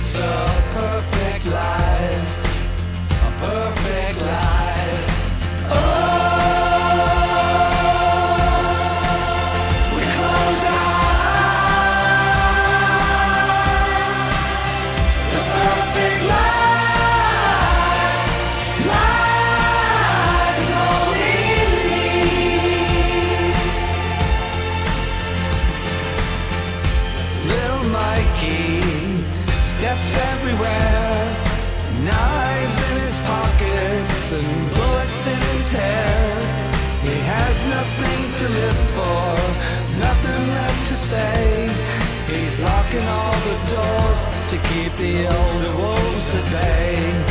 It's a perfect life, a perfect life. Oh, we close our eyes. The perfect life, life's all we need. Little Mikey steps everywhere, knives in his pockets and bullets in his hair. He has nothing to live for, nothing left to say. He's locking all the doors to keep the older wolves at bay.